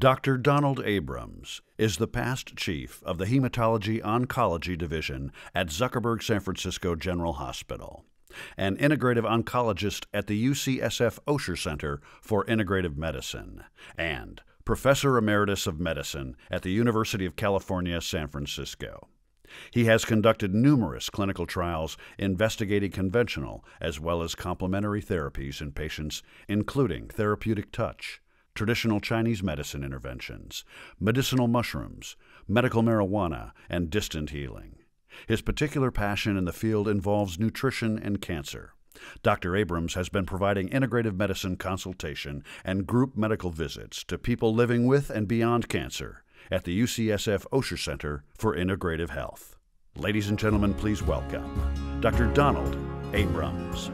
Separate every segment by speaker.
Speaker 1: Dr. Donald Abrams is the past chief of the Hematology Oncology Division at Zuckerberg San Francisco General Hospital, an integrative oncologist at the UCSF Osher Center for Integrative Medicine, and Professor Emeritus of Medicine at the University of California, San Francisco. He has conducted numerous clinical trials investigating conventional as well as complementary therapies in patients, including therapeutic touch, traditional Chinese medicine interventions, medicinal mushrooms, medical marijuana, and distant healing. His particular passion in the field involves nutrition and cancer. Dr. Abrams has been providing integrative medicine consultation and group medical visits to people living with and beyond cancer at the UCSF Osher Center for Integrative Health. Ladies and gentlemen, please welcome Dr. Donald Abrams.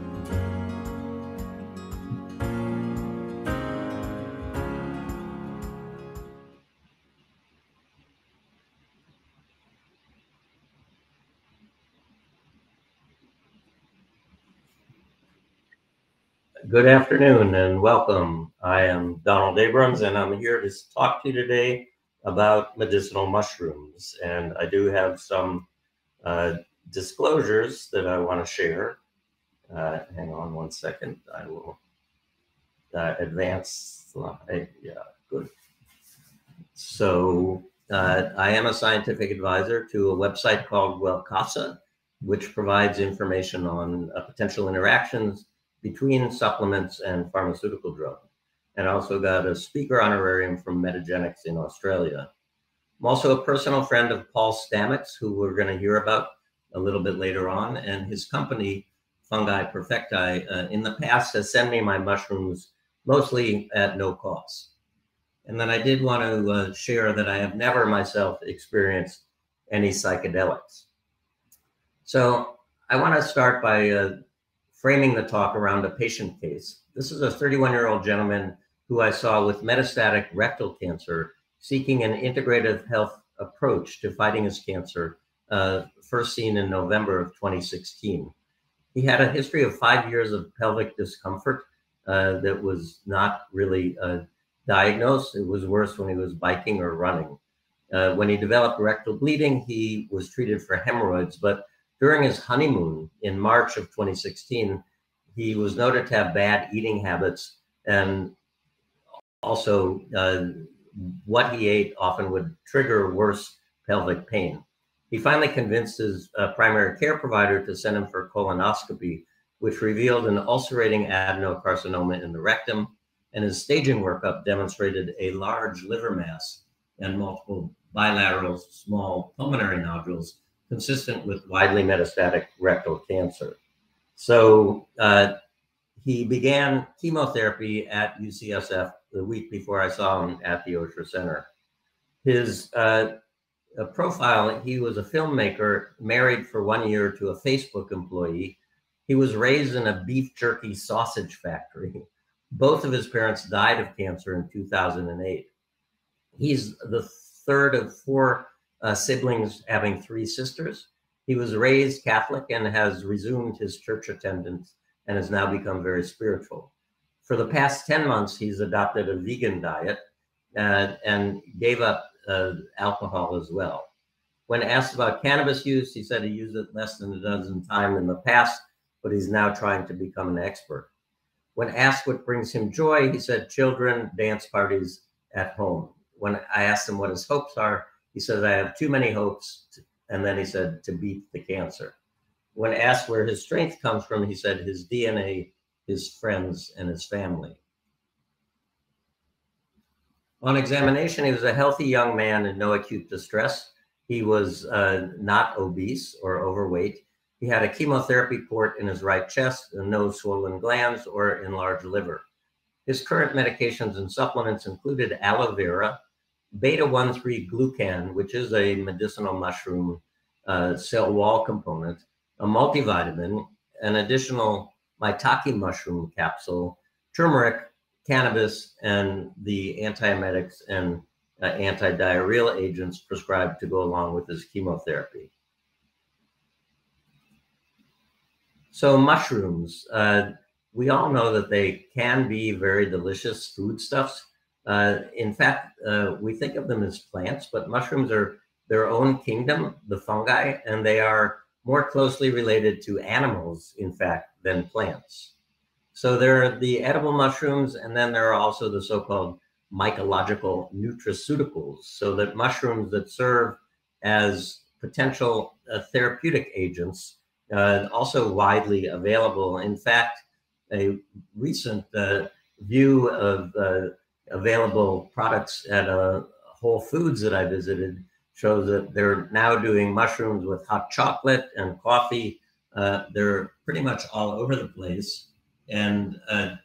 Speaker 2: Good afternoon and welcome. I am Donald Abrams and I'm here to talk to you today about medicinal mushrooms. And I do have some uh, disclosures that I want to share. Uh, hang on one second. I will uh, advance slide. Yeah, good. So uh, I am a scientific advisor to a website called Wellcasa, which provides information on uh, potential interactions between supplements and pharmaceutical drugs. And also got a speaker honorarium from Metagenics in Australia. I'm also a personal friend of Paul Stamets, who we're going to hear about a little bit later on. And his company, Fungi Perfecti, uh, in the past has sent me my mushrooms mostly at no cost. And then I did want to uh, share that I have never myself experienced any psychedelics. So I want to start by uh, framing the talk around a patient case. This is a 31 year old gentleman who I saw with metastatic rectal cancer seeking an integrative health approach to fighting his cancer, uh, first seen in November of 2016. He had a history of five years of pelvic discomfort uh, that was not really uh, diagnosed. It was worse when he was biking or running. Uh, when he developed rectal bleeding, he was treated for hemorrhoids, but during his honeymoon in March of 2016, he was noted to have bad eating habits and also uh, what he ate often would trigger worse pelvic pain. He finally convinced his uh, primary care provider to send him for colonoscopy, which revealed an ulcerating adenocarcinoma in the rectum, and his staging workup demonstrated a large liver mass and multiple bilateral small pulmonary nodules consistent with widely metastatic rectal cancer. So uh, he began chemotherapy at UCSF the week before I saw him at the Osher Center. His uh, profile, he was a filmmaker married for one year to a Facebook employee. He was raised in a beef jerky sausage factory. Both of his parents died of cancer in 2008. He's the third of four uh, siblings having three sisters. He was raised Catholic and has resumed his church attendance and has now become very spiritual. For the past 10 months, he's adopted a vegan diet uh, and gave up uh, alcohol as well. When asked about cannabis use, he said he used it less than a dozen times in the past, but he's now trying to become an expert. When asked what brings him joy, he said children, dance parties at home. When I asked him what his hopes are, he says, I have too many hopes. And then he said, to beat the cancer. When asked where his strength comes from, he said, his DNA, his friends, and his family. On examination, he was a healthy young man in no acute distress. He was uh, not obese or overweight. He had a chemotherapy port in his right chest and no swollen glands or enlarged liver. His current medications and supplements included aloe vera, beta 1,3 glucan, which is a medicinal mushroom uh, cell wall component, a multivitamin, an additional maitake mushroom capsule, turmeric, cannabis, and the antiemetics and uh, antidiarrheal agents prescribed to go along with this chemotherapy. So mushrooms, uh, we all know that they can be very delicious foodstuffs Uh, in fact, uh, we think of them as plants, but mushrooms are their own kingdom, the fungi, and they are more closely related to animals, in fact, than plants. So there are the edible mushrooms, and then there are also the so-called mycological nutraceuticals, so that mushrooms that serve as potential uh, therapeutic agents, uh, also widely available. In fact, a recent uh, view of uh, available products at a Whole Foods that I visited shows that they're now doing mushrooms with hot chocolate and coffee. Uh, they're pretty much all over the place. And uh,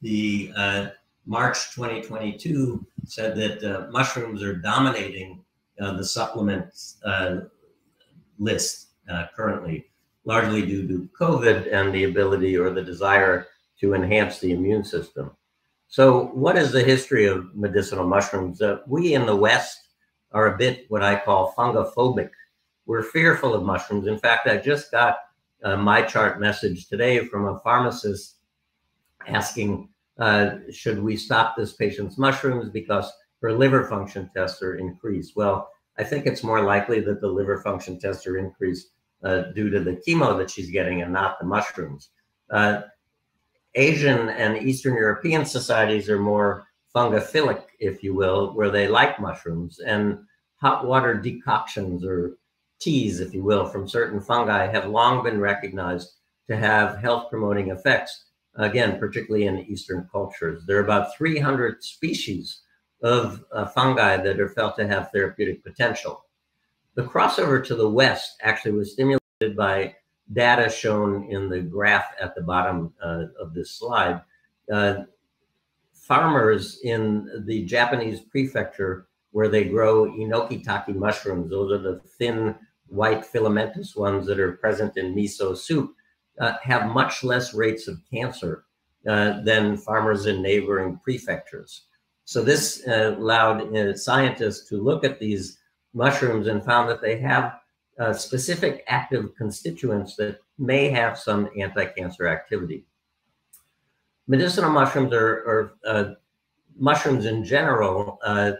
Speaker 2: the uh, March 2022 said that uh, mushrooms are dominating uh, the supplement uh, list currently, largely due to COVID and the ability or the desire to enhance the immune system. So, what is the history of medicinal mushrooms? Uh, we in the West are a bit what I call fungophobic. We're fearful of mushrooms. In fact, I just got a MyChart message today from a pharmacist asking, uh, should we stop this patient's mushrooms because her liver function tests are increased? Well, I think it's more likely that the liver function tests are increased uh, due to the chemo that she's getting and not the mushrooms. Uh, Asian and Eastern European societies are more fungophilic, if you will, where they like mushrooms and hot water decoctions or teas, if you will, from certain fungi have long been recognized to have health promoting effects. Again, particularly in Eastern cultures. There are about 300 species of uh, fungi that are felt to have therapeutic potential. The crossover to the West actually was stimulated by data shown in the graph at the bottom uh, of this slide, uh, farmers in the Japanese prefecture where they grow enokitake mushrooms, those are the thin white filamentous ones that are present in miso soup, uh, have much less rates of cancer uh, than farmers in neighboring prefectures. So this uh, allowed uh, scientists to look at these mushrooms and found that they have uh, specific active constituents that may have some anti-cancer activity. Medicinal mushrooms are, are uh, mushrooms in general uh,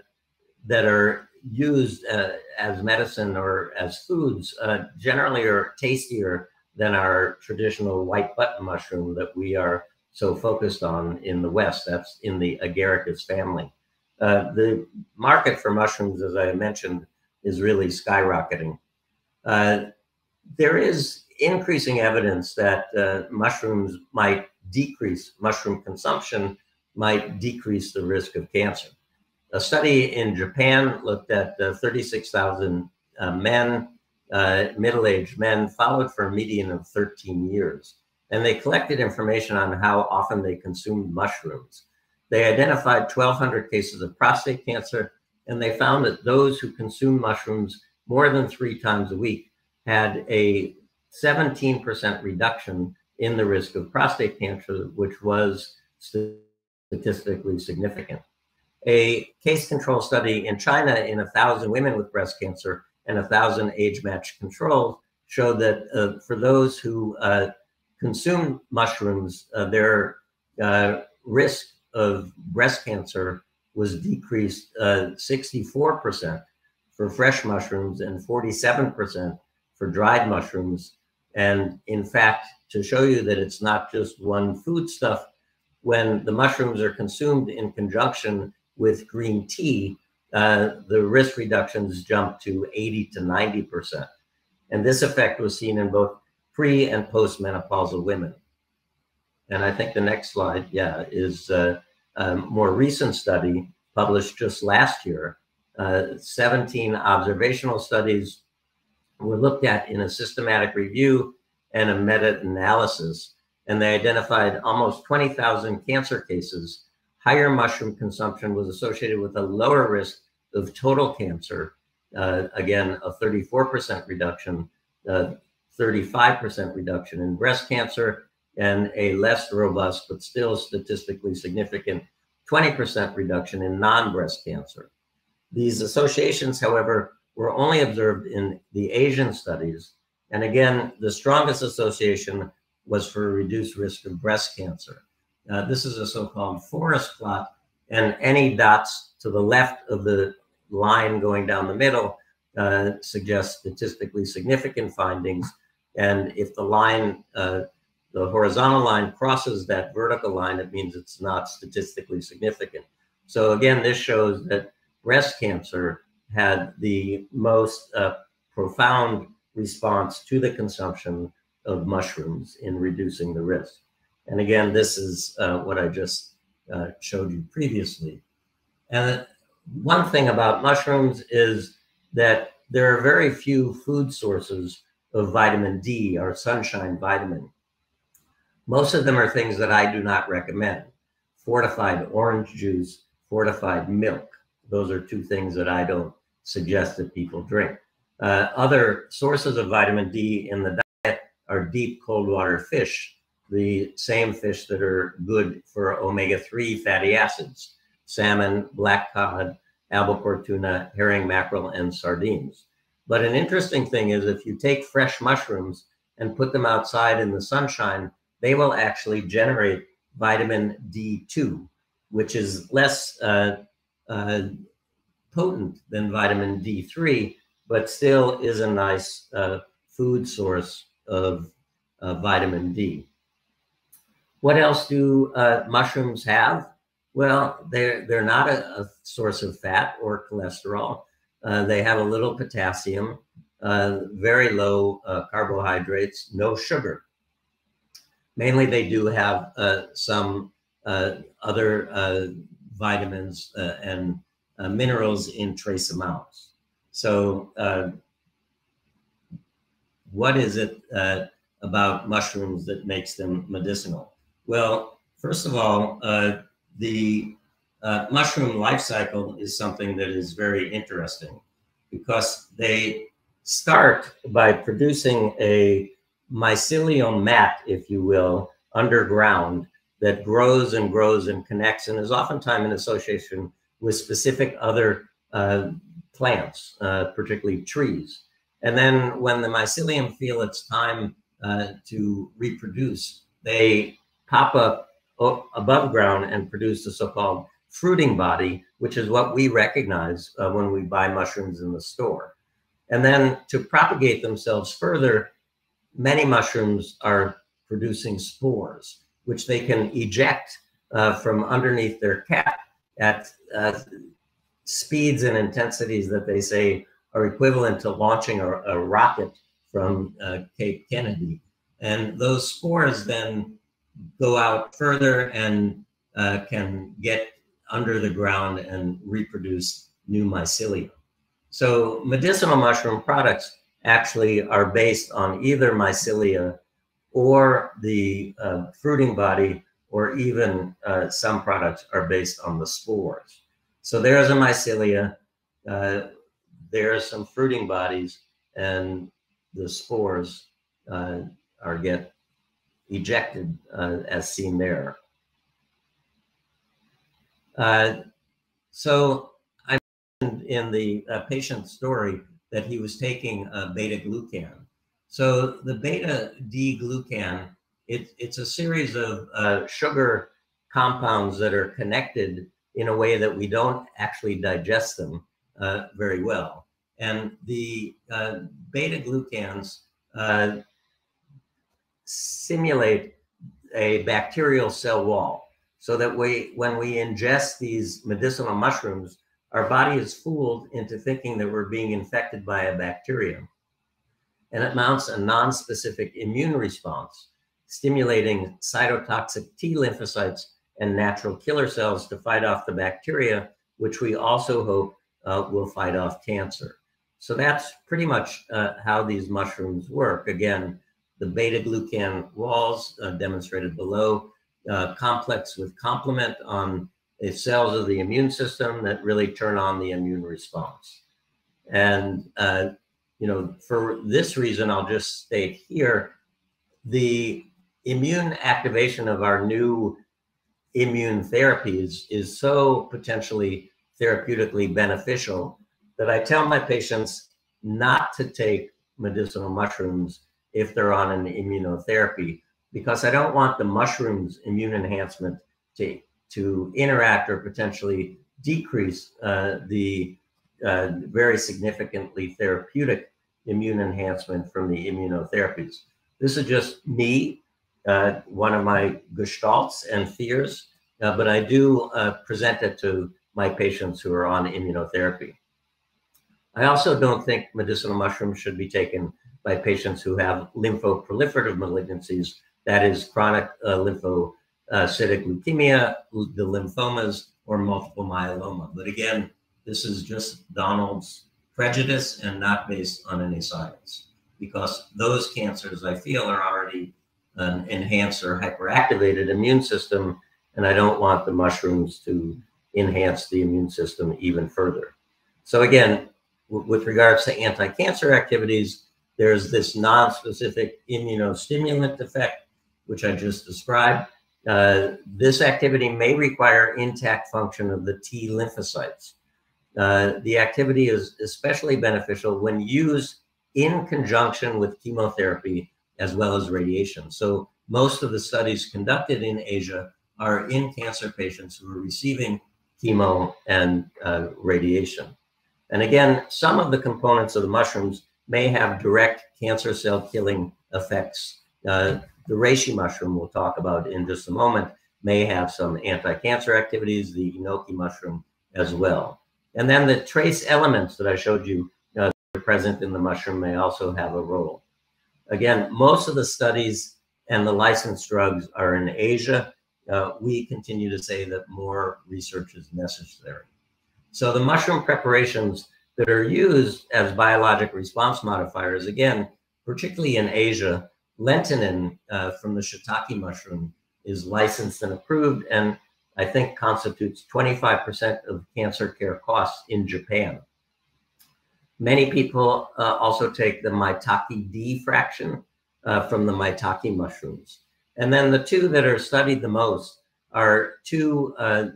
Speaker 2: that are used uh, as medicine or as foods uh, generally are tastier than our traditional white button mushroom that we are so focused on in the West. That's in the agaricus family. Uh, the market for mushrooms, as I mentioned, is really skyrocketing. Uh, there is increasing evidence that uh, mushrooms might decrease, mushroom consumption might decrease the risk of cancer. A study in Japan looked at uh, 36,000 uh, men, uh, middle aged men, followed for a median of 13 years. And they collected information on how often they consumed mushrooms. They identified 1,200 cases of prostate cancer, and they found that those who consumed mushrooms more than three times a week had a 17% reduction in the risk of prostate cancer, which was statistically significant. A case control study in China in thousand women with breast cancer and thousand age matched controls showed that uh, for those who uh, consume mushrooms, uh, their uh, risk of breast cancer was decreased 64% uh, for fresh mushrooms and 47% for dried mushrooms. And in fact, to show you that it's not just one foodstuff, when the mushrooms are consumed in conjunction with green tea, uh, the risk reductions jump to 80 to 90%. And this effect was seen in both pre and postmenopausal women. And I think the next slide, yeah, is uh, a more recent study published just last year. Uh, 17 observational studies were looked at in a systematic review and a meta-analysis, and they identified almost 20,000 cancer cases. Higher mushroom consumption was associated with a lower risk of total cancer, uh, again, a 34% reduction, 35% uh, reduction in breast cancer, and a less robust but still statistically significant 20% reduction in non-breast cancer. These associations, however, were only observed in the Asian studies. And again, the strongest association was for reduced risk of breast cancer. Uh, this is a so-called forest plot, And any dots to the left of the line going down the middle uh, suggest statistically significant findings. And if the line, uh, the horizontal line crosses that vertical line, it means it's not statistically significant. So again, this shows that breast cancer had the most uh, profound response to the consumption of mushrooms in reducing the risk. And again, this is uh, what I just uh, showed you previously. And one thing about mushrooms is that there are very few food sources of vitamin D or sunshine vitamin. Most of them are things that I do not recommend. Fortified orange juice, fortified milk. Those are two things that I don't suggest that people drink. Uh, other sources of vitamin D in the diet are deep cold water fish, the same fish that are good for omega-3 fatty acids, salmon, black cod, albacore tuna, herring, mackerel, and sardines. But an interesting thing is if you take fresh mushrooms and put them outside in the sunshine, they will actually generate vitamin D2, which is less uh, uh, potent than vitamin D3, but still is a nice uh, food source of uh, vitamin D. What else do uh, mushrooms have? Well, they're, they're not a, a source of fat or cholesterol. Uh, they have a little potassium, very low carbohydrates, no sugar. Mainly, they do have some other vitamins uh, and uh, minerals in trace amounts. So, uh, what is it about mushrooms that makes them medicinal? Well, first of all, the uh, mushroom life cycle is something that is very interesting because they start by producing a mycelium mat, if you will, underground that grows and grows and connects and is oftentimes in association with specific other uh, plants, uh, particularly trees. And then when the mycelium feel it's time uh, to reproduce, they pop up above ground and produce the so-called fruiting body, which is what we recognize uh, when we buy mushrooms in the store. And then to propagate themselves further, many mushrooms are producing spores, which they can eject uh, from underneath their cap at uh, speeds and intensities that they say are equivalent to launching a, a rocket from uh, Cape Kennedy. And those spores then go out further and uh, can get under the ground and reproduce new mycelium. So medicinal mushroom products actually are based on either mycelia or the uh, fruiting body, or even uh, some products are based on the spores. So there's a mycelia, uh, there are some fruiting bodies, and the spores uh, are get ejected uh, as seen there. Uh, so I mentioned in the patient story that he was taking beta glucan. So the beta D glucan, it, it's a series of uh, sugar compounds that are connected in a way that we don't actually digest them uh, very well. And the uh, beta glucans simulate a bacterial cell wall so that we, when we ingest these medicinal mushrooms, our body is fooled into thinking that we're being infected by a bacterium. And it mounts a non-specific immune response, stimulating cytotoxic T lymphocytes and natural killer cells to fight off the bacteria, which we also hope uh, will fight off cancer. So that's pretty much uh, how these mushrooms work. Again, the beta glucan walls uh, demonstrated below, uh, complex with complement on the cells of the immune system that really turn on the immune response. And, uh, you know, for this reason, I'll just state here, the immune activation of our new immune therapies is so potentially therapeutically beneficial that I tell my patients not to take medicinal mushrooms if they're on an immunotherapy because I don't want the mushrooms immune enhancement to, to interact or potentially decrease uh, the uh, very significantly therapeutic immune enhancement from the immunotherapies. This is just me, uh, one of my gestalts and fears, uh, but I do uh, present it to my patients who are on immunotherapy. I also don't think medicinal mushrooms should be taken by patients who have lymphoproliferative malignancies, that is chronic uh, lymphocytic leukemia, the lymphomas, or multiple myeloma. But again, this is just Donald's prejudice and not based on any science because those cancers I feel are already an enhanced or hyperactivated immune system, and I don't want the mushrooms to enhance the immune system even further. So again, with regards to anti-cancer activities, there's this non-specific immunostimulant effect, which I just described. Uh, this activity may require intact function of the T lymphocytes. Uh, the activity is especially beneficial when used in conjunction with chemotherapy as well as radiation. So most of the studies conducted in Asia are in cancer patients who are receiving chemo and uh, radiation. And again, some of the components of the mushrooms may have direct cancer cell killing effects. Uh, the reishi mushroom we'll talk about in just a moment may have some anti-cancer activities, the enoki mushroom as well. And then the trace elements that I showed you uh, present in the mushroom may also have a role. Again, most of the studies and the licensed drugs are in Asia. Uh, we continue to say that more research is necessary. So the mushroom preparations that are used as biologic response modifiers, again, particularly in Asia, lentinan uh, from the shiitake mushroom is licensed and approved, and I think constitutes 25% of cancer care costs in Japan. Many people uh, also take the maitake D fraction uh, from the maitake mushrooms. And then the two that are studied the most are two uh,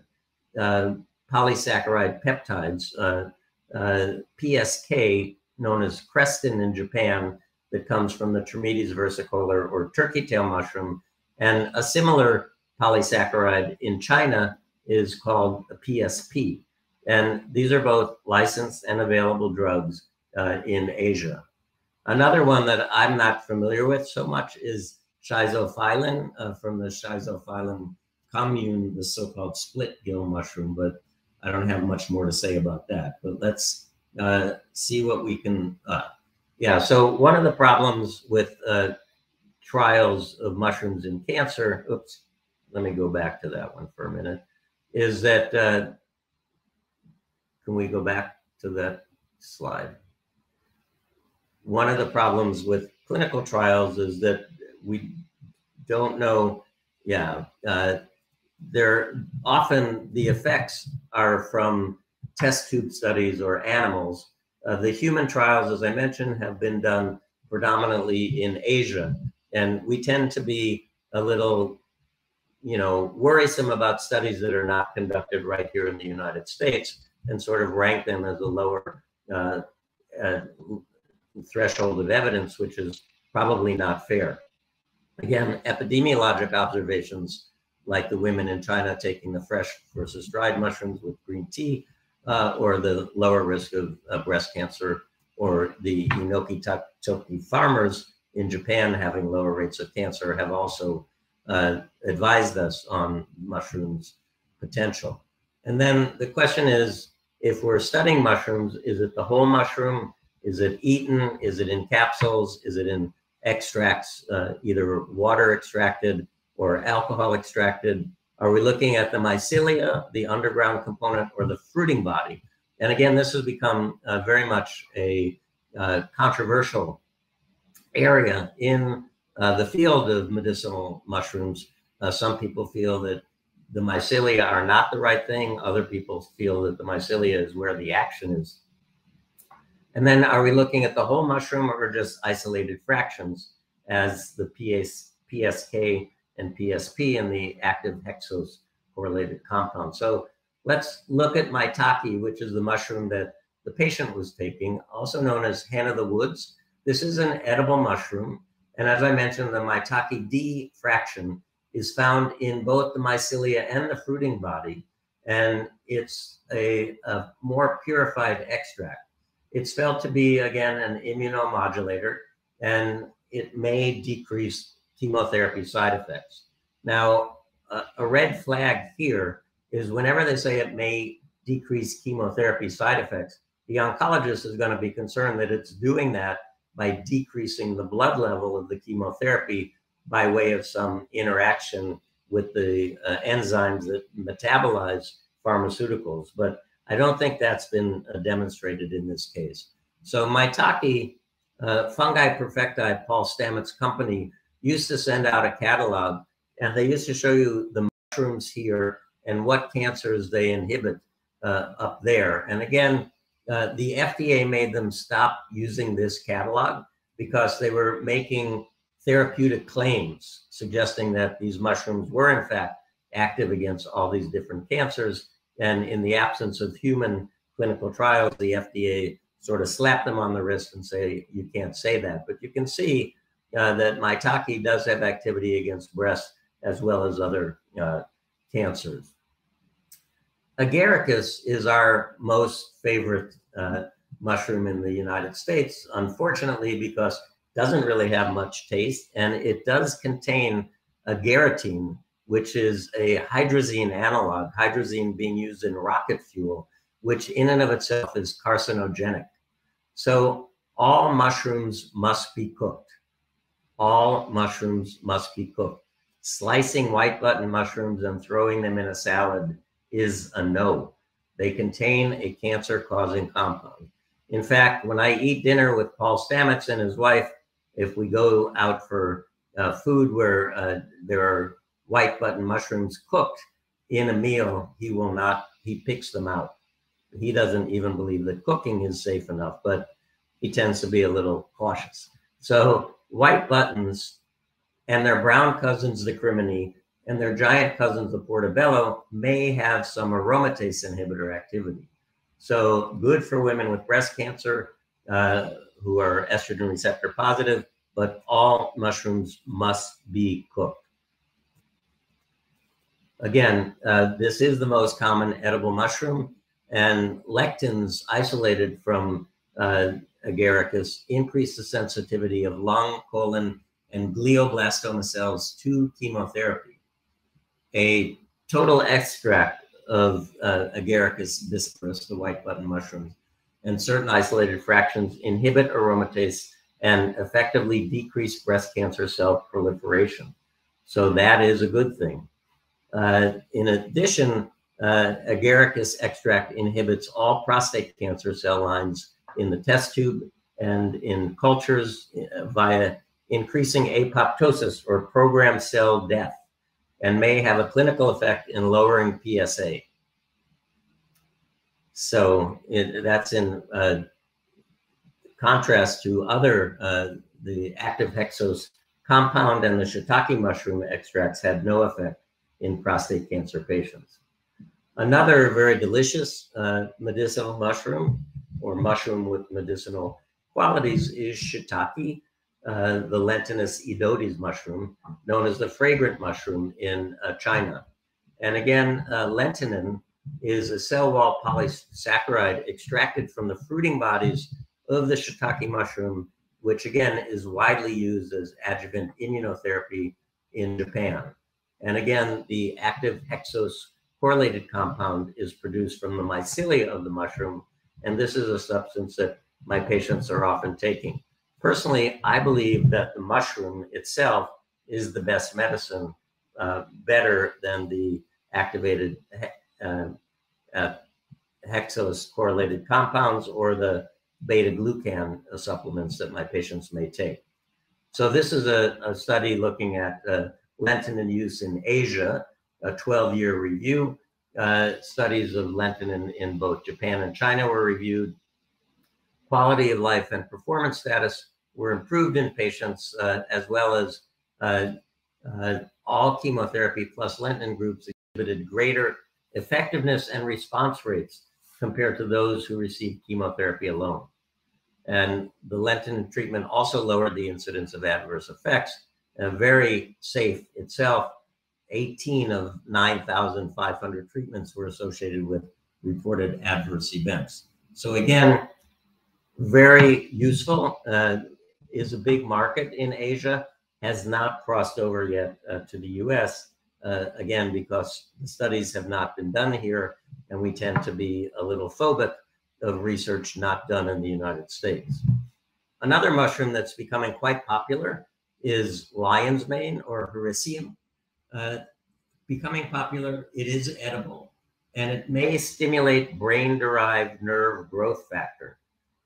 Speaker 2: uh polysaccharide peptides, uh, uh, PSK, known as Krestin in Japan, that comes from the Trametes versicolor or turkey tail mushroom, and a similar polysaccharide in China is called a PSP. And these are both licensed and available drugs uh, in Asia. Another one that I'm not familiar with so much is schizophyllan uh, from the Schizophyllum commune, the so-called split gill mushroom, but I don't have much more to say about that. But let's uh, see what we can. Uh, yeah, so one of the problems with uh, trials of mushrooms in cancer, oops, let me go back to that one for a minute, is that, uh, can we go back to that slide? One of the problems with clinical trials is that we don't know, yeah, uh, they're often the effects are from test tube studies or animals. Uh, the human trials, as I mentioned, have been done predominantly in Asia. And we tend to be a little you know, worrisome about studies that are not conducted right here in the United States and sort of rank them as a lower uh, uh, threshold of evidence, which is probably not fair. Again, epidemiologic observations like the women in China taking the fresh versus dried mushrooms with green tea, uh, or the lower risk of breast cancer, or the Enoki Toki farmers in Japan having lower rates of cancer have also uh, advised us on mushrooms potential. And then the question is, if we're studying mushrooms, is it the whole mushroom? Is it eaten? Is it in capsules? Is it in extracts, uh, either water extracted or alcohol extracted? Are we looking at the mycelia, the underground component, or the fruiting body? And again, this has become uh, very much a uh, controversial area in uh, the field of medicinal mushrooms, uh, some people feel that the mycelia are not the right thing. Other people feel that the mycelia is where the action is. And then are we looking at the whole mushroom or just isolated fractions as the PS, PSK and PSP and the active hexose correlated compound? So let's look at maitake, which is the mushroom that the patient was taking, also known as hen of the woods. This is an edible mushroom. And as I mentioned, the maitake D fraction is found in both the mycelia and the fruiting body, and it's a, a more purified extract. It's felt to be, again, an immunomodulator, and it may decrease chemotherapy side effects. Now, a, a red flag here is whenever they say it may decrease chemotherapy side effects, the oncologist is going to be concerned that it's doing that by decreasing the blood level of the chemotherapy by way of some interaction with the uh, enzymes that metabolize pharmaceuticals. But I don't think that's been uh, demonstrated in this case. So Maitake uh, Fungi Perfecti, Paul Stamets' company, used to send out a catalog and they used to show you the mushrooms here and what cancers they inhibit uh, up there. And again, uh, the FDA made them stop using this catalog because they were making therapeutic claims suggesting that these mushrooms were in fact active against all these different cancers. And in the absence of human clinical trials, the FDA sort of slapped them on the wrist and say, you can't say that. But you can see uh, that maitake does have activity against breast as well as other uh, cancers. Agaricus is our most favorite uh, mushroom in the United States, unfortunately, because it doesn't really have much taste and it does contain agaritine, which is a hydrazine analog, hydrazine being used in rocket fuel, which in and of itself is carcinogenic. So all mushrooms must be cooked. All mushrooms must be cooked. Slicing white button mushrooms and throwing them in a salad is a no. They contain a cancer causing compound. In fact, when I eat dinner with Paul Stamets and his wife, if we go out for uh, food where uh, there are white button mushrooms cooked in a meal, he will not, he picks them out. He doesn't even believe that cooking is safe enough, but he tends to be a little cautious. So white buttons and their brown cousins, the crimini, and their giant cousins, the portobello, may have some aromatase inhibitor activity. So good for women with breast cancer uh, who are estrogen receptor positive, but all mushrooms must be cooked. Again, uh, this is the most common edible mushroom, and lectins isolated from uh, agaricus increase the sensitivity of lung, colon, and glioblastoma cells to chemotherapy. A total extract of uh, Agaricus bisporus, the white button mushrooms, and certain isolated fractions inhibit aromatase and effectively decrease breast cancer cell proliferation. So that is a good thing. Uh, in addition, uh, agaricus extract inhibits all prostate cancer cell lines in the test tube and in cultures uh, via increasing apoptosis or programmed cell death and may have a clinical effect in lowering PSA. So it, that's in uh, contrast to other, uh, the active hexose compound and the shiitake mushroom extracts had no effect in prostate cancer patients. Another very delicious uh, medicinal mushroom or mushroom with medicinal qualities is shiitake, uh, the Lentinus edodes mushroom, known as the fragrant mushroom in uh, China. And again, uh, lentinan is a cell wall polysaccharide extracted from the fruiting bodies of the shiitake mushroom, which again is widely used as adjuvant immunotherapy in Japan. And again, the active hexose correlated compound is produced from the mycelia of the mushroom. And this is a substance that my patients are often taking. Personally, I believe that the mushroom itself is the best medicine, uh, better than the activated uh, uh, hexose correlated compounds or the beta glucan supplements that my patients may take. So this is a, a study looking at uh, lentinan use in Asia, a 12-year review. Uh, studies of lentinan in both Japan and China were reviewed quality of life and performance status were improved in patients, uh, as well as uh, uh, all chemotherapy plus lentinan groups exhibited greater effectiveness and response rates compared to those who received chemotherapy alone. And the lentinan treatment also lowered the incidence of adverse effects, and very safe itself. 18 of 9,500 treatments were associated with reported adverse events. So again, very useful, uh, is a big market in Asia, has not crossed over yet uh, to the US, uh, again, because the studies have not been done here, and we tend to be a little phobic of research not done in the United States. Another mushroom that's becoming quite popular is lion's mane or hericium. Uh, becoming popular, it is edible and it may stimulate brain derived nerve growth factor.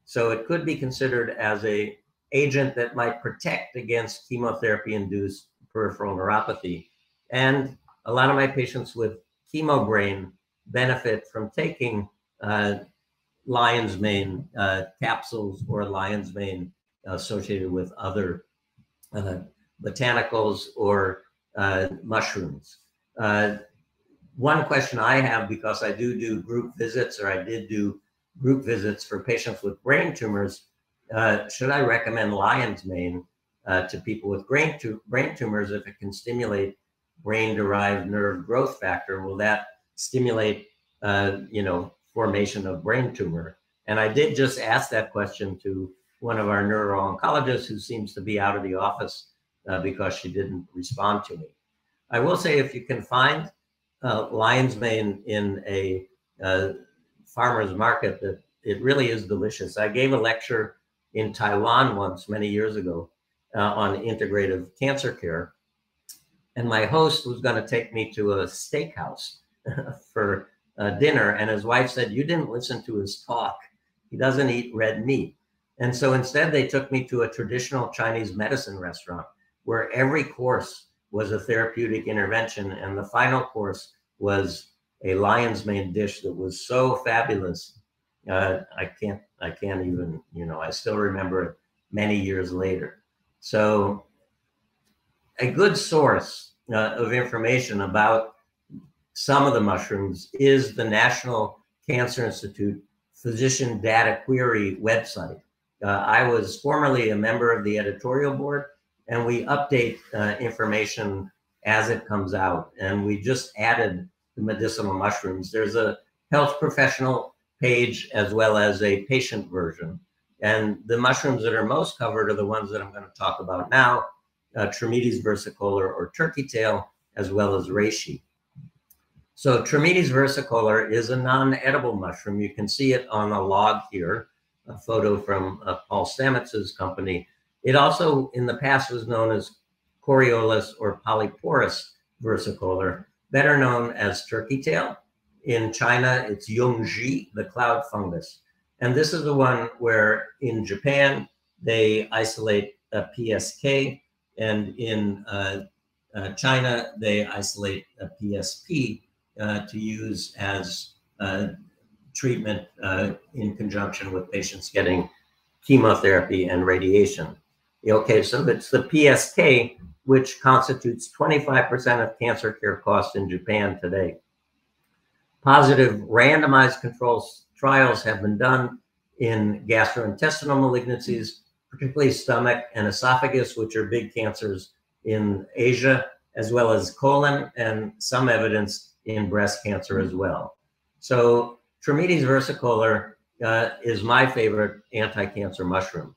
Speaker 2: So it could be considered as a agent that might protect against chemotherapy induced peripheral neuropathy. And a lot of my patients with chemo brain benefit from taking uh, lion's mane uh, capsules or lion's mane associated with other uh, botanicals or uh, mushrooms. Uh, one question I have, because I do do group visits or I did do group visits for patients with brain tumors, uh, should I recommend lion's mane uh, to people with brain, tu- brain tumors if it can stimulate brain-derived nerve growth factor? Will that stimulate, uh, you know, formation of brain tumor? And I did just ask that question to one of our neuro-oncologists who seems to be out of the office uh, because she didn't respond to me. I will say if you can find uh, lion's mane in a farmer's market, that it really is delicious. I gave a lecture in Taiwan once many years ago uh, on integrative cancer care. And my host was going to take me to a steakhouse for uh, dinner. And his wife said, You didn't listen to his talk. He doesn't eat red meat. And so instead, they took me to a traditional Chinese medicine restaurant where every course was a therapeutic intervention. And the final course was a lion's mane dish that was so fabulous. Uh, I can't, I can't even, you know, I still remember it many years later. So, a good source uh, of information about some of the mushrooms is the National Cancer Institute Physician Data Query website. Uh, I was formerly a member of the editorial board, and we update uh, information as it comes out. And we just added the medicinal mushrooms. There's a health professional page as well as a patient version. And the mushrooms that are most covered are the ones that I'm going to talk about now, uh, Trametes versicolor or turkey tail, as well as reishi. So Trametes versicolor is a non-edible mushroom. You can see it on a log here, a photo from uh, Paul Stamets's company. It also, in the past, was known as Coriolus or polyporus versicolor, better known as turkey tail. In China, it's Yunzhi, the cloud fungus. And this is the one where in Japan, they isolate a PSK, and in uh, uh, China, they isolate a PSP uh, to use as uh, treatment uh, in conjunction with patients getting chemotherapy and radiation. Okay, so it's the PSK which constitutes 25% of cancer care costs in Japan today. Positive randomized control trials have been done in gastrointestinal malignancies, particularly stomach and esophagus, which are big cancers in Asia, as well as colon, and some evidence in breast cancer as well. So, Trametes versicolor uh, is my favorite anti cancer mushroom.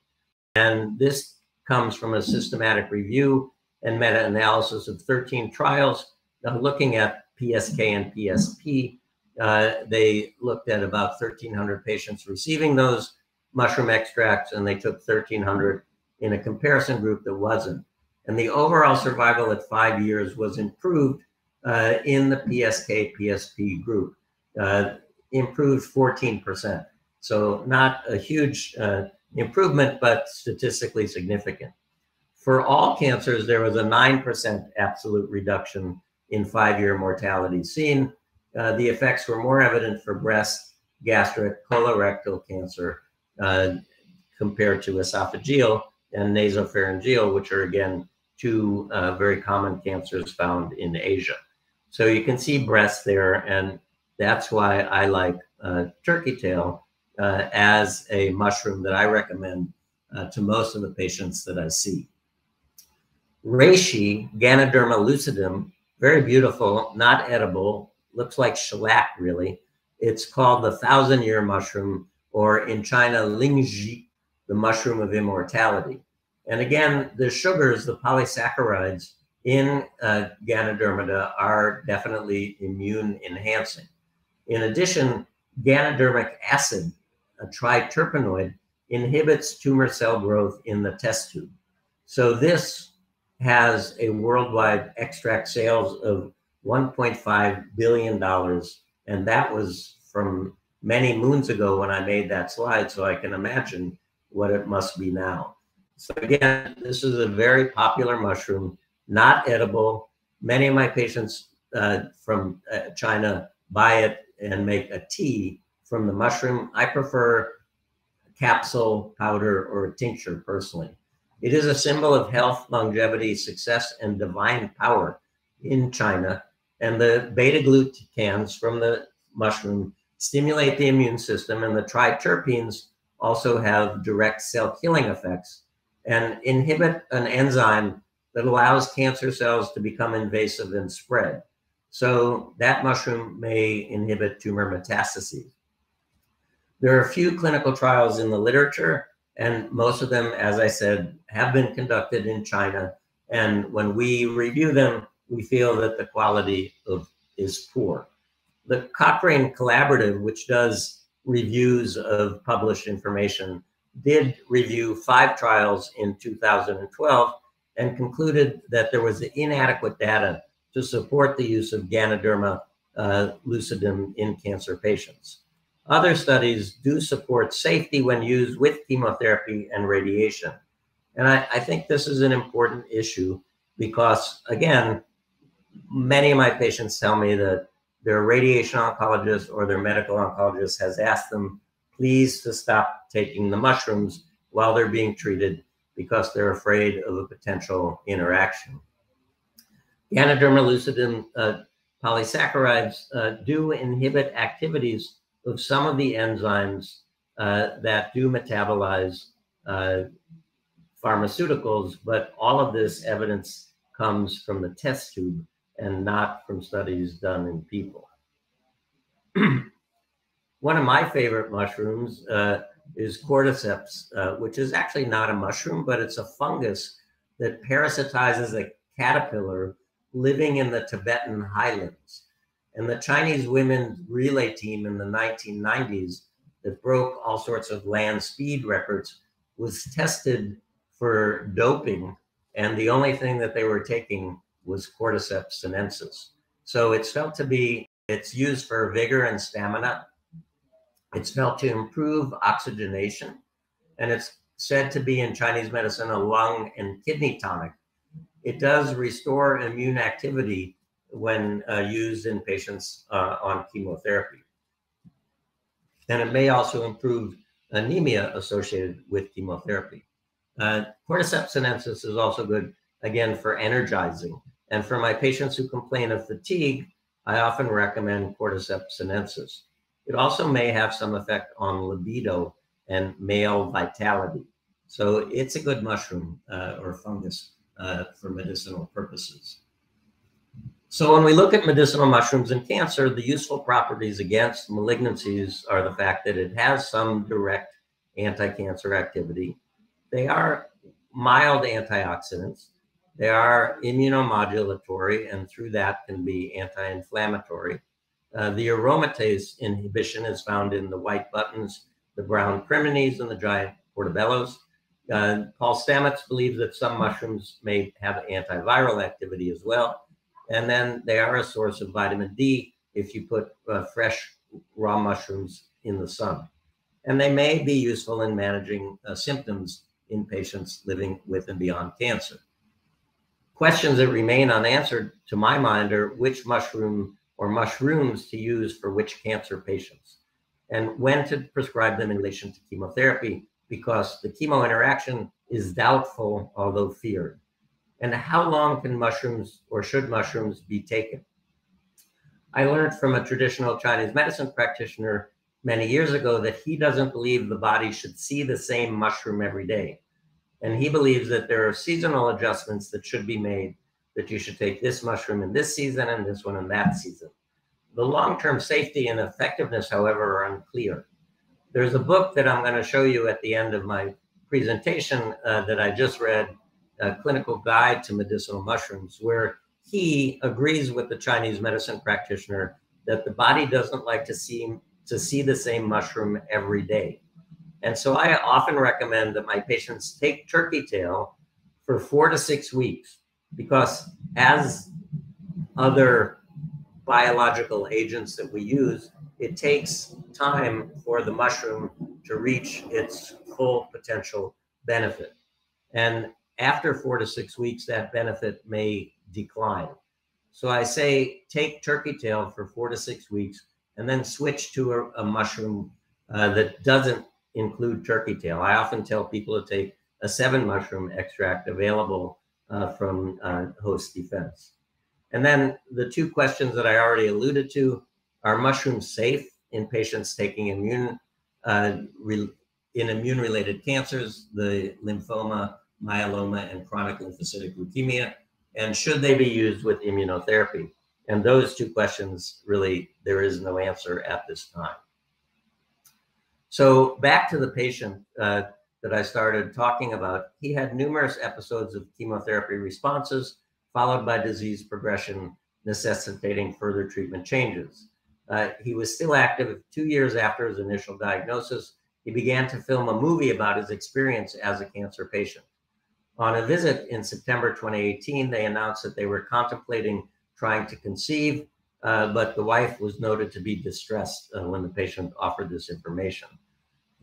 Speaker 2: And this comes from a systematic review and meta-analysis of 13 trials uh, looking at PSK and PSP. Uh, they looked at about 1,300 patients receiving those mushroom extracts, and they took 1,300 in a comparison group that wasn't. And the overall survival at five years was improved uh, in the PSK PSP group, uh, improved 14%. So, not a huge uh, improvement, but statistically significant. For all cancers, there was a 9% absolute reduction in five year mortality seen. Uh, the effects were more evident for breast, gastric, colorectal cancer uh, compared to esophageal and nasopharyngeal, which are again two uh, very common cancers found in Asia. So you can see breast there, and that's why I like uh, turkey tail uh, as a mushroom that I recommend to most of the patients that I see reishi, Ganoderma lucidum very beautiful, not edible, looks like shellac really. It's called the thousand year mushroom, or in China, lingzhi, the mushroom of immortality. And again, the sugars, the polysaccharides in uh, Ganodermata are definitely immune enhancing. In addition, Ganodermic acid, a triterpenoid, inhibits tumor cell growth in the test tube. So this has a worldwide extract sales of $1.5 billion. And that was from many moons ago when I made that slide. So I can imagine what it must be now. So again, this is a very popular mushroom, not edible. Many of my patients uh, from uh, China buy it and make a tea from the mushroom. I prefer capsule, powder, or tincture personally. It is a symbol of health, longevity, success, and divine power in China. And the beta glucans from the mushroom stimulate the immune system, and the triterpenes also have direct cell killing effects and inhibit an enzyme that allows cancer cells to become invasive and spread. So that mushroom may inhibit tumor metastases. There are a few clinical trials in the literature, and most of them, as I said, have been conducted in China. And when we review them, we feel that the quality of is poor. The Cochrane Collaborative, which does reviews of published information, did review five trials in 2012 and concluded that there was inadequate data to support the use of Ganoderma uh, lucidum in cancer patients. Other studies do support safety when used with chemotherapy and radiation. And I, I, think this is an important issue because, again, many of my patients tell me that their radiation oncologist or their medical oncologist has asked them, please, to stop taking the mushrooms while they're being treated because they're afraid of a potential interaction. Ganoderma lucidum uh, polysaccharides uh, do inhibit activities of some of the enzymes uh, that do metabolize uh, pharmaceuticals, but all of this evidence comes from the test tube and not from studies done in people. One of my favorite mushrooms uh, is cordyceps, uh, which is actually not a mushroom, but it's a fungus that parasitizes a caterpillar living in the Tibetan highlands. And the Chinese women's relay team in the 1990s that broke all sorts of land speed records was tested for doping. And the only thing that they were taking was cordyceps sinensis. So it's felt to be, it's used for vigor and stamina. It's felt to improve oxygenation. And it's said to be in Chinese medicine a lung and kidney tonic. It does restore immune activity when uh, used in patients uh, on chemotherapy. And it may also improve anemia associated with chemotherapy. Uh, cordyceps sinensis is also good, again, for energizing. And for my patients who complain of fatigue, I often recommend cordyceps sinensis. It also may have some effect on libido and male vitality. So it's a good mushroom uh, or fungus uh, for medicinal purposes. So when we look at medicinal mushrooms in cancer, the useful properties against malignancies are the fact that it has some direct anti-cancer activity. They are mild antioxidants. They are immunomodulatory, and through that can be anti-inflammatory. Uh, the aromatase inhibition is found in the white buttons, the brown criminis, and the giant portobellos. Uh, Paul Stamets believes that some mushrooms may have antiviral activity as well. And then they are a source of vitamin D if you put uh, fresh raw mushrooms in the sun. And they may be useful in managing uh, symptoms in patients living with and beyond cancer. Questions that remain unanswered to my mind are which mushroom or mushrooms to use for which cancer patients and when to prescribe them in relation to chemotherapy because the chemo interaction is doubtful, although feared and how long can mushrooms or should mushrooms be taken? I learned from a traditional Chinese medicine practitioner many years ago that he doesn't believe the body should see the same mushroom every day. And he believes that there are seasonal adjustments that should be made that you should take this mushroom in this season and this one in that season. The long-term safety and effectiveness, however, are unclear. There's a book that I'm going to show you at the end of my presentation uh, that I just read, a clinical guide to medicinal mushrooms, where he agrees with the Chinese medicine practitioner that the body doesn't like to see to see the same mushroom every day. And so I often recommend that my patients take turkey tail for four to six weeks because as other biological agents that we use, it takes time for the mushroom to reach its full potential benefit. And after four to six weeks, that benefit may decline. So I say take turkey tail for four to six weeks and then switch to a, a mushroom uh, that doesn't include turkey tail. I often tell people to take a seven mushroom extract available uh, from uh, host defense. And then the two questions that I already alluded to are mushrooms safe in patients taking immune uh, in immune related cancers, the lymphoma, myeloma, and chronic lymphocytic leukemia? And should they be used with immunotherapy? And those two questions really, there is no answer at this time. So back to the patient uh, that I started talking about, he had numerous episodes of chemotherapy responses, followed by disease progression necessitating further treatment changes. Uh, he was still active two years after his initial diagnosis. He began to film a movie about his experience as a cancer patient. On a visit in September 2018, they announced that they were contemplating trying to conceive, uh, but the wife was noted to be distressed uh, when the patient offered this information.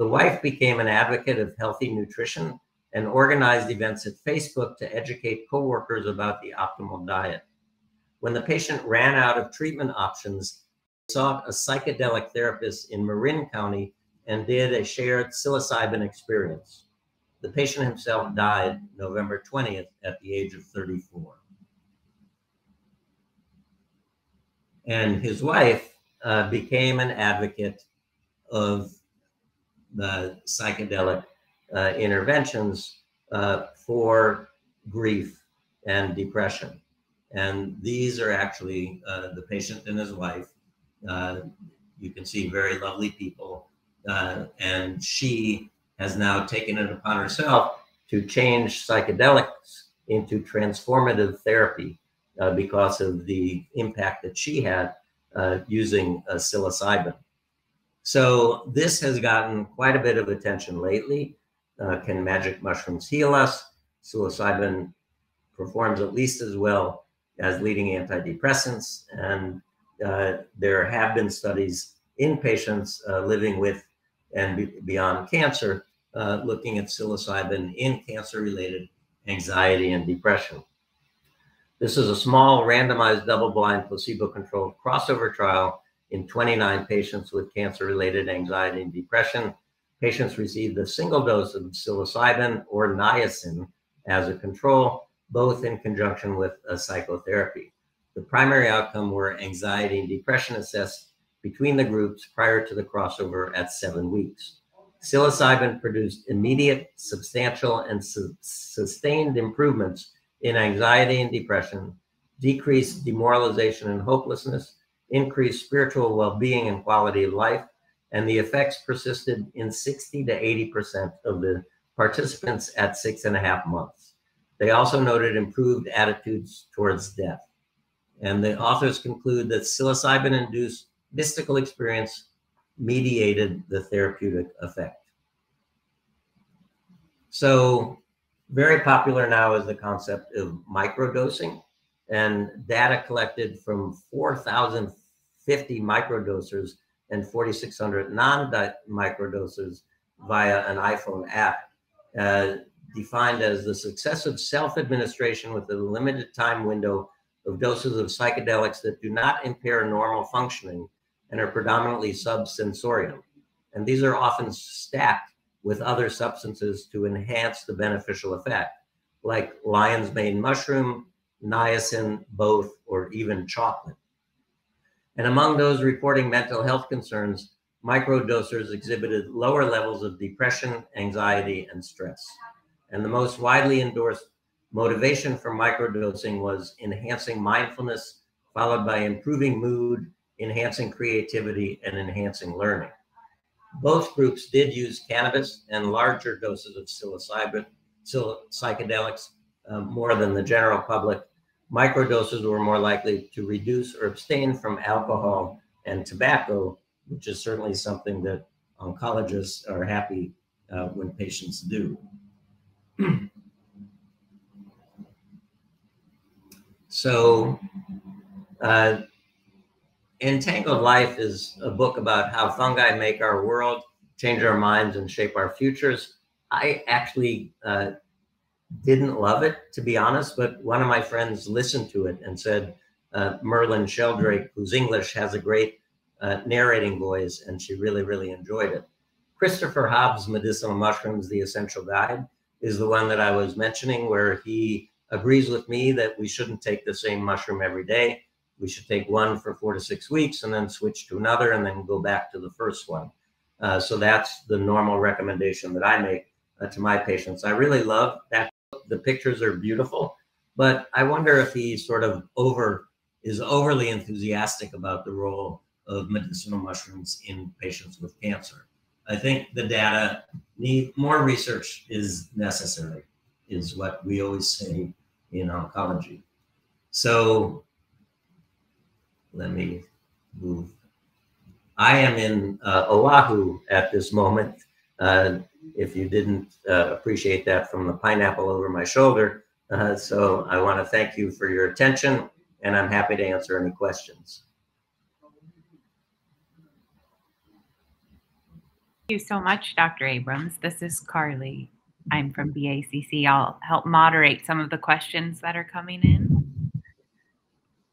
Speaker 2: The wife became an advocate of healthy nutrition and organized events at Facebook to educate coworkers about the optimal diet. When the patient ran out of treatment options, sought a psychedelic therapist in Marin County and did a shared psilocybin experience. The patient himself died November 20th at the age of 34. And his wife uh, became an advocate of the psychedelic uh, interventions uh, for grief and depression. And these are actually uh, the patient and his wife. Uh, you can see very lovely people. Uh, and she has now taken it upon herself to change psychedelics into transformative therapy uh, because of the impact that she had uh, using uh, psilocybin. So this has gotten quite a bit of attention lately. Uh, can magic mushrooms heal us? Psilocybin performs at least as well as leading antidepressants, and uh, there have been studies in patients uh, living with and be beyond cancer uh, looking at psilocybin in cancer-related anxiety and depression. This is a small randomized double-blind placebo-controlled crossover trial in 29 patients with cancer-related anxiety and depression. Patients received a single dose of psilocybin or niacin as a control, both in conjunction with a psychotherapy. The primary outcome were anxiety and depression assessed between the groups prior to the crossover at seven weeks. Psilocybin produced immediate, substantial, and su sustained improvements in anxiety and depression, decreased demoralization and hopelessness, increased spiritual well being and quality of life, and the effects persisted in 60 to 80% of the participants at six and a half months. They also noted improved attitudes towards death. And the authors conclude that psilocybin induced mystical experience mediated the therapeutic effect. So very popular now is the concept of microdosing and data collected from 4,050 microdosers and 4,600 non-microdosers via an iPhone app, uh, defined as the successive self-administration with a limited time window of doses of psychedelics that do not impair normal functioning and are predominantly subsensorial. And these are often stacked with other substances to enhance the beneficial effect, like lion's mane mushroom, niacin, both, or even chocolate. And among those reporting mental health concerns, microdosers exhibited lower levels of depression, anxiety, and stress. And the most widely endorsed motivation for microdosing was enhancing mindfulness, followed by improving mood, enhancing creativity, and enhancing learning. Both groups did use cannabis and larger doses of psilocybin, psychedelics, uh, more than the general public. Microdoses were more likely to reduce or abstain from alcohol and tobacco, which is certainly something that oncologists are happy uh, when patients do. so, uh, Entangled Life is a book about how fungi make our world, change our minds, and shape our futures. I actually uh, didn't love it, to be honest, but one of my friends listened to it and said, uh, Merlin Sheldrake, whose English has a great uh, narrating voice, and she really, really enjoyed it. Christopher Hobbs' Medicinal Mushrooms, The Essential Guide, is the one that I was mentioning, where he agrees with me that we shouldn't take the same mushroom every day we should take one for four to six weeks and then switch to another and then go back to the first one. Uh, so that's the normal recommendation that I make uh, to my patients. I really love that. The pictures are beautiful, but I wonder if he sort of over is overly enthusiastic about the role of medicinal mushrooms in patients with cancer. I think the data need more research is necessary, is what we always say in oncology. So let me move. I am in uh, Oahu at this moment. Uh, if you didn't uh, appreciate that from the pineapple over my shoulder. Uh, so I want to thank you for your attention and I'm happy to answer any questions.
Speaker 3: Thank you so much, Dr. Abrams. This is Carly. I'm from BACC. I'll help moderate some of the questions that are coming in.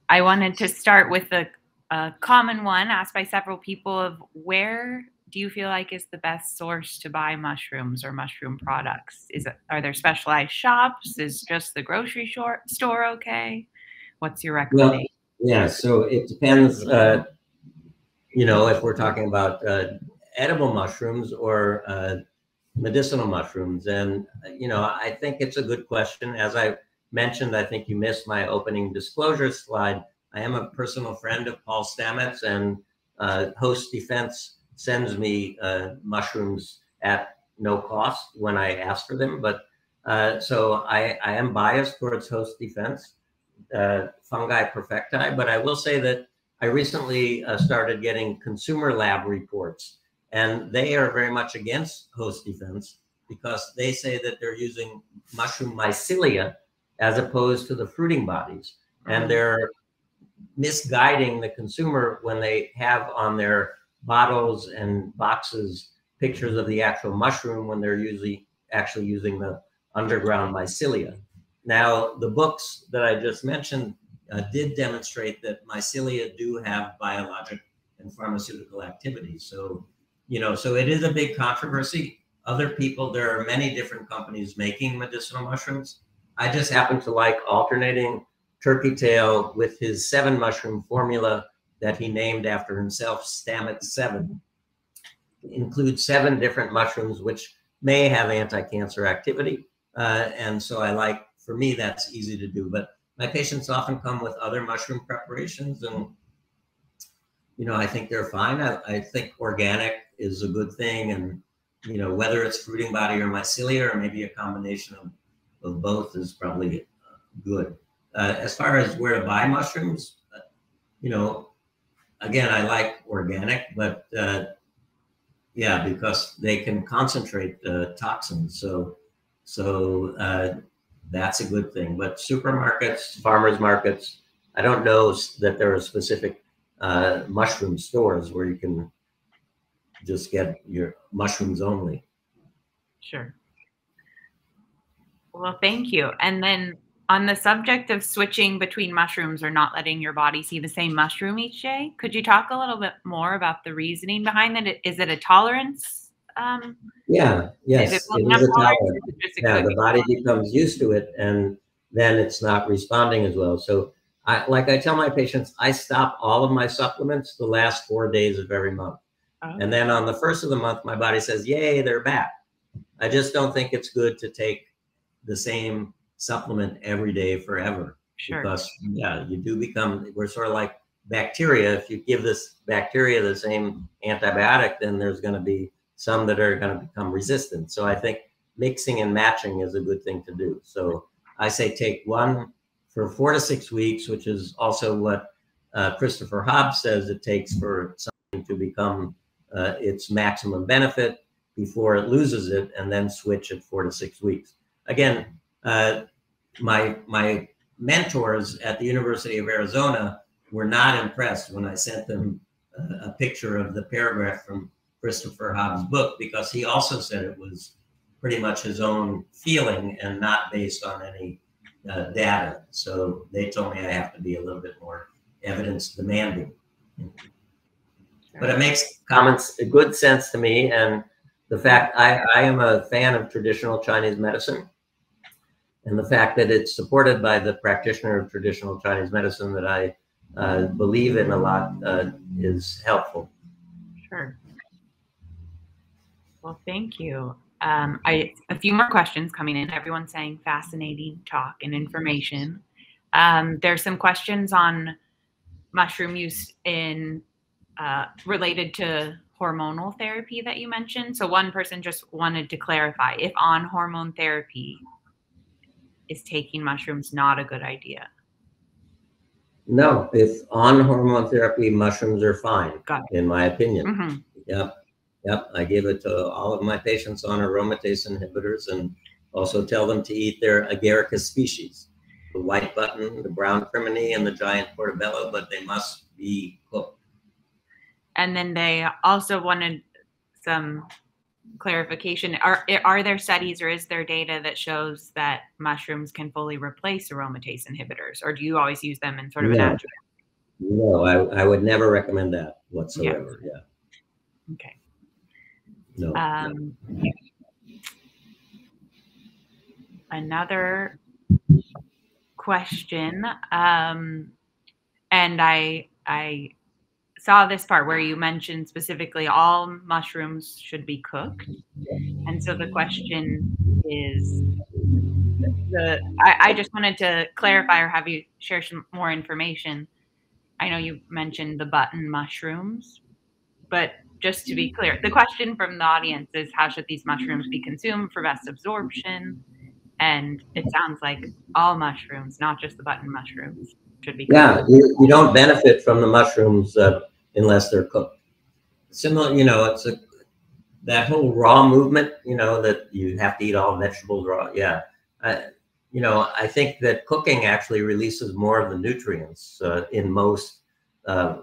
Speaker 3: I wanted to start with a, a, common one asked by several people of where do you feel like is the best source to buy mushrooms or mushroom products? Is it are there specialized shops? Is just the grocery store okay? What's your recommendation?
Speaker 2: Well, yeah, so it depends. Uh, you know, if we're talking about uh, edible mushrooms or uh, medicinal mushrooms, and you know, I think it's a good question. As I mentioned, I think you missed my opening disclosure slide. I am a personal friend of Paul Stamets, and uh, Host Defense sends me uh, mushrooms at no cost when I ask for them. But uh, so I, I, am biased towards Host Defense, uh, Fungi Perfecti. But I will say that I recently uh, started getting consumer lab reports, and they are very much against Host Defense because they say that they're using mushroom mycelia as opposed to the fruiting bodies. And mm-hmm. they're misguiding the consumer when they have on their bottles and boxes pictures of the actual mushroom when they're usually actually using the underground mycelia. Now, the books that I just mentioned uh, did demonstrate that mycelia do have biologic and pharmaceutical activity. So, you know, so it is a big controversy. Other people, there are many different companies making medicinal mushrooms. I just happen to like alternating turkey tail with his seven mushroom formula that he named after himself, Stamets 7. includes seven different mushrooms, which may have anti-cancer activity. Uh, and so I like, for me, that's easy to do. But my patients often come with other mushroom preparations and, you know, I think they're fine. I, I think organic is a good thing. And, you know, whether it's fruiting body or mycelia or maybe a combination of of both is probably good. Uh, as far as where to buy mushrooms, uh, you know, again, I like organic, but uh, yeah, because they can concentrate the toxins. So, so uh, that's a good thing. But supermarkets, farmers markets, I don't know that there are specific uh, mushroom stores where you can just get your mushrooms only.
Speaker 3: Sure. Well, thank you. And then on the subject of switching between mushrooms or not letting your body see the same mushroom each day, could you talk a little bit more about the reasoning behind that? Is it a tolerance?
Speaker 2: Um, yeah, yes, it, it is a tolerance. Yeah, the body becomes used to it and then it's not responding as well. So I, like I tell my patients, I stop all of my supplements the last four days of every month. Oh. And then on the first of the month, my body says, yay, they're back. I just don't think it's good to take the same supplement every day forever.
Speaker 3: Sure.
Speaker 2: Because yeah, you do become we're sort of like bacteria. If you give this bacteria the same antibiotic, then there's going to be some that are going to become resistant. So I think mixing and matching is a good thing to do. So I say take one for four to six weeks, which is also what uh, Christopher Hobbs says it takes for something to become uh, its maximum benefit before it loses it, and then switch at four to six weeks. Again, uh, my my mentors at the University of Arizona were not impressed when I sent them a, a picture of the paragraph from Christopher Hobbs' book because he also said it was pretty much his own feeling and not based on any uh, data. So they told me I have to be a little bit more evidence demanding. But it makes comments good sense to me. And the fact I, I am a fan of traditional Chinese medicine. And the fact that it's supported by the practitioner of traditional Chinese medicine that I uh, believe in a lot uh, is helpful.
Speaker 3: Sure. Well, thank you. Um, I a few more questions coming in. Everyone's saying fascinating talk and information. Um, there's some questions on mushroom use in uh, related to hormonal therapy that you mentioned. So one person just wanted to clarify if on hormone therapy is taking mushrooms not a good idea.
Speaker 2: No, if on hormone therapy, mushrooms are fine,
Speaker 3: Got
Speaker 2: in my opinion.
Speaker 3: Mm-hmm.
Speaker 2: Yep. Yep. I give it to all of my patients on aromatase inhibitors and also tell them to eat their agaricus species, the white button, the brown crimini, and the giant portobello, but they must be cooked.
Speaker 3: And then they also wanted some clarification. Are are there studies or is there data that shows that mushrooms can fully replace aromatase inhibitors, or do you always use them in sort of an
Speaker 2: No.
Speaker 3: adjuvant?
Speaker 2: No, I, I would never recommend that whatsoever. Yeah.
Speaker 3: Okay.
Speaker 2: No. no.
Speaker 3: Um, another question, um, and I I saw this part where you mentioned specifically all mushrooms should be cooked, and so the question is the I, I just wanted to clarify or have you share some more information. I know you mentioned the button mushrooms, but just to be clear, the question from the audience is how should these mushrooms be consumed for best absorption? And it sounds like all mushrooms, not just the button mushrooms, should be
Speaker 2: Yeah, you, you don't benefit from the mushrooms uh, unless they're cooked. Similar, you know, it's a that whole raw movement. You know that you have to eat all vegetables raw. Yeah, I, you know, I think that cooking actually releases more of the nutrients uh, in most uh,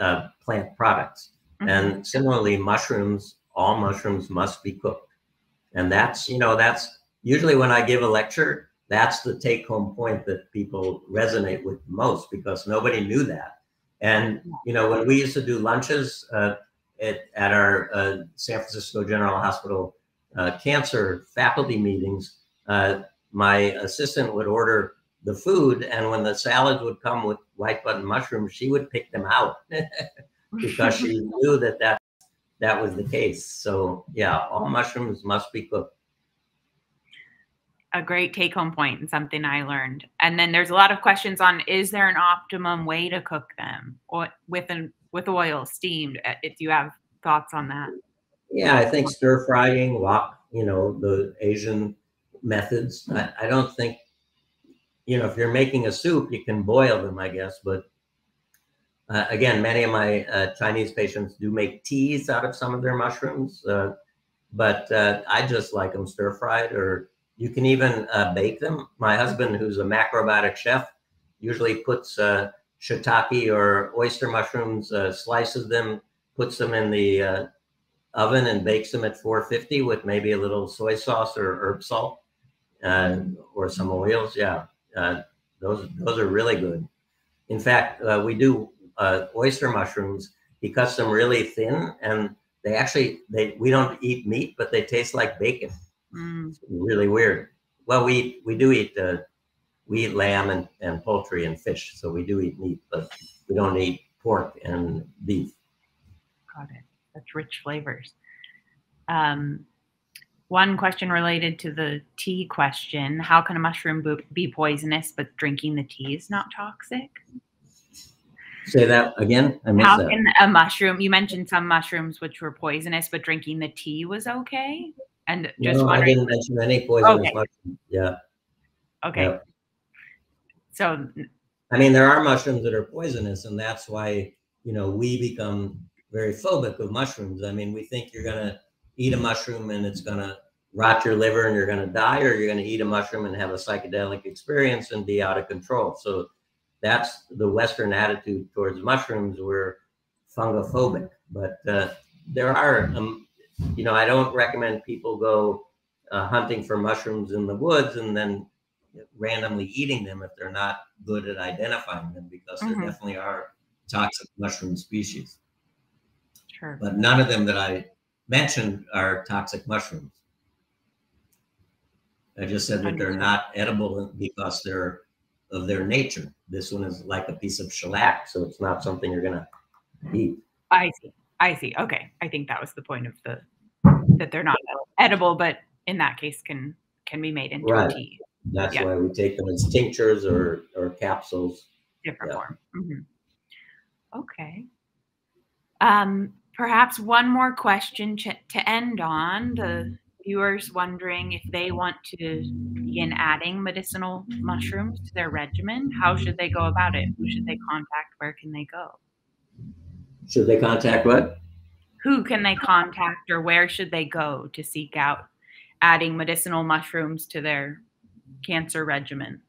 Speaker 2: uh, plant products.
Speaker 3: Mhm.
Speaker 2: And similarly, mushrooms, all mushrooms must be cooked. And that's, you know, that's usually when I give a lecture, that's the take home point that people resonate with most because nobody knew that. And, you know, when we used to do lunches uh, at, at our uh, San Francisco General Hospital uh, cancer faculty meetings, uh, my assistant would order the food. And when the salad would come with white button mushrooms, she would pick them out because she knew that that that was the case. So yeah, all mushrooms must be cooked.
Speaker 3: A great take home point and something I learned. And then there's a lot of questions on is there an optimum way to cook them or with an with oil steamed? Uh, If you have thoughts on that.
Speaker 2: Yeah, I think stir frying, wok, you know, the Asian methods. I, I don't think, you know, if you're making a soup, you can boil them, I guess. But uh, again, many of my uh, Chinese patients do make teas out of some of their mushrooms. Uh, but uh, I just like them stir fried, or you can even uh, bake them. My husband, who's a macrobiotic chef, usually puts uh, shiitake or oyster mushrooms, uh, slices them, puts them in the uh, oven and bakes them at 450 with maybe a little soy sauce or herb salt uh, or some oils. Yeah, uh, those those are really good. In fact, we do oyster mushrooms. He cuts them really thin, and they actually they we don't eat meat, but they taste like bacon.
Speaker 3: Mm,
Speaker 2: really weird. Well, we we do eat uh, we eat lamb and, and poultry and fish, so we do eat meat, but we don't eat pork and beef.
Speaker 3: got it. Such rich flavors. Um, one question related to the tea question. How can a mushroom bo- be poisonous, but drinking the tea is not toxic?
Speaker 2: Say that again. I missed
Speaker 3: How
Speaker 2: that.
Speaker 3: can a mushroom, you mentioned some mushrooms which were poisonous, but drinking the tea was okay? And just
Speaker 2: no, I didn't mention any poisonous
Speaker 3: Okay.
Speaker 2: mushrooms. Yeah.
Speaker 3: okay.
Speaker 2: yeah.
Speaker 3: So,
Speaker 2: I mean, there are mushrooms that are poisonous, and that's why you know we become very phobic of mushrooms. I mean, we think you're gonna eat a mushroom and it's gonna rot your liver and you're gonna die, or you're gonna eat a mushroom and have a psychedelic experience and be out of control. So that's the Western attitude towards mushrooms. We're fungophobic, but uh, there are, um, you know, I don't recommend people go uh, hunting for mushrooms in the woods and then randomly eating them if they're not good at identifying them because
Speaker 3: Mhm.
Speaker 2: there definitely are toxic mushroom species
Speaker 3: sure.
Speaker 2: but none of them that i mentioned are toxic mushrooms i just said that they're not edible because they're of their nature this one is like a piece of shellac so it's not something you're gonna eat
Speaker 3: I see. I see. Okay. I think that was the point of the that they're not edible, but in that case can can be made into
Speaker 2: Right.
Speaker 3: a tea,
Speaker 2: that's
Speaker 3: Yeah.
Speaker 2: why we take them as tinctures or or capsules
Speaker 3: different
Speaker 2: Yeah.
Speaker 3: form. Mhm. Okay. Um, perhaps one more question to end on. The viewers wondering if they want to begin adding medicinal mushrooms to their regimen. How should they go about it? Who should they contact? Where can they go?
Speaker 2: Should they contact what
Speaker 3: who can they contact or where should they go to seek out adding medicinal mushrooms to their cancer regimen?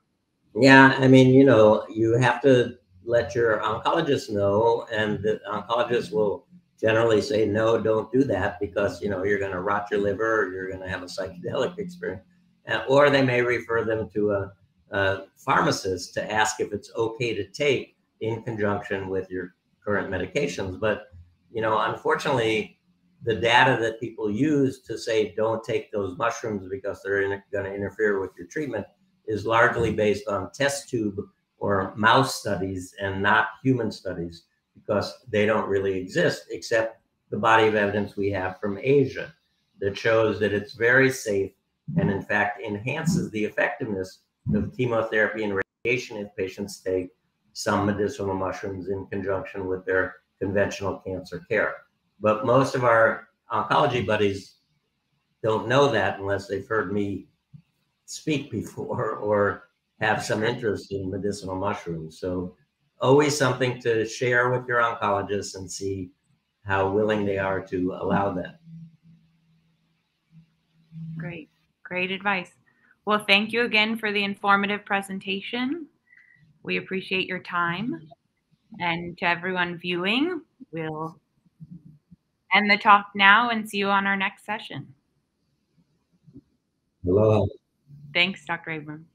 Speaker 2: Yeah, I mean, you know, you have to let your oncologist know, and the oncologist will generally say, no, don't do that because, you know, you're going to rot your liver or you're going to have a psychedelic experience. Uh, or they may refer them to a, a pharmacist to ask if it's okay to take in conjunction with your current medications. But, you know, unfortunately, the data that people use to say don't take those mushrooms because they're going to interfere with your treatment is largely based on test tube or mouse studies and not human studies because they don't really exist except the body of evidence we have from Asia that shows that it's very safe and in fact enhances the effectiveness of chemotherapy and radiation if patients take some medicinal mushrooms in conjunction with their conventional cancer care. But most of our oncology buddies don't know that unless they've heard me speak before or have some interest in medicinal mushrooms. So always something to share with your oncologist and see how willing they are to allow that.
Speaker 3: Great, great advice. Well, thank you again for the informative presentation. We appreciate your time. And to everyone viewing, we'll end the talk now and see you on our next session.
Speaker 2: Aloha.
Speaker 3: Thanks, Dr. Abram.